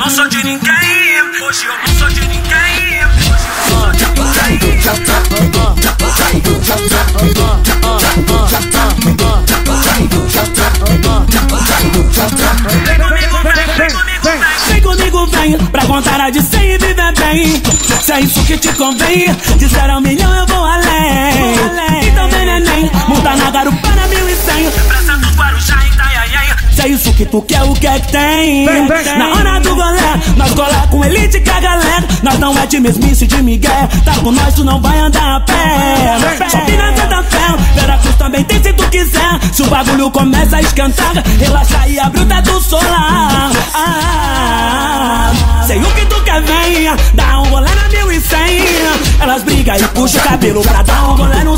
não sou de ninguém. Hoje eu não sou de ninguém. Hoje eu não Vem comigo, vem, pra contar a de cem e viver bem. Se é isso que te convém, disser um milhão eu vou além. Então vem neném, monta na garupa na mil e cem. Praça do Guarujá, Itaiaiaia. Se é isso que tu quer, o que é que tem? A galera. Nós não é de mesmice de migué. Tá com nós, tu não vai andar a pé. Shopping na Santa Fé, Veracruz também tem se tu quiser. Se o bagulho começa a esquentar, relaxa e abre o teto solar. Ah, sei o que tu quer, venha. Dá um golé na mil e cem. Elas brigam e puxam o cabelo pra dar um golé no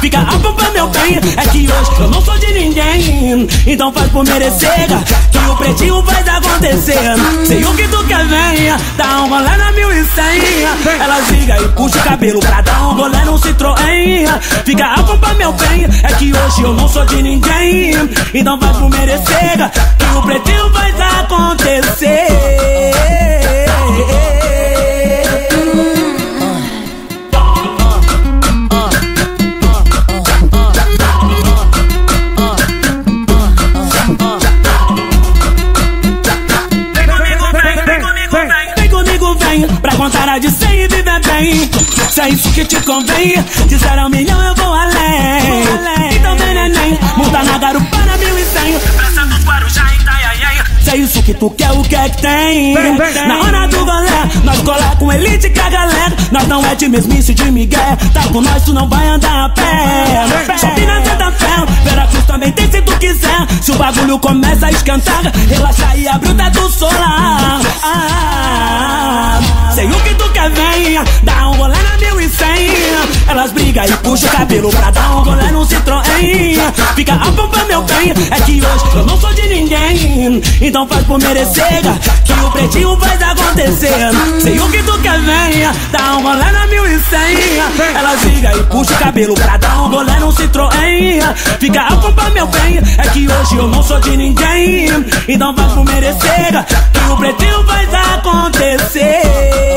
Fica a pra meu bem. É que hoje eu não sou de ninguém. Então faz por merecer. Que o pretinho faz acontecer. Sei o que tu quer, venha. Dá um golé na mil e cem. Elas brigam e puxam o cabelo pra dar um golé no Citroën. Fica a pra meu bem. É que hoje eu não sou de ninguém. Então faz por merecer. Que o pretinho faz acontecer. Vem, pra contar a de cem e viver bem. Se é isso que te convém, disser um milhão eu vou além. Então vem neném, monta na garupa na mil e cem. Praça do Guarujá, Itaiaiaia. Se é isso que tu quer, o que é que tem? Na hora do golé, nós cola com elite com a galera. Nós não é de mesmice de migué. Tá com nós, tu não vai andar a pé. Shopping na Santa Fé, Veracruz também tem se tu quiser. Se o bagulho começa a esquentar, relaxa e abre o teto solar. Quer, venha. Dá um golé na mil e cem. Elas brigam e puxam o cabelo pra dar um golé no Citroën. Fica a pra meu bem. É que hoje eu não sou de ninguém. Então faz por merecer. Que o pretinho faz acontecer. Sei o que tu quer, venha. Dá um golé na mil e cem. Elas brigam e puxam o cabelo pra dar um golé no Citroën. Fica a pra meu bem. É que hoje eu não sou de ninguém. Então faz por merecer. Que o pretinho faz acontecer.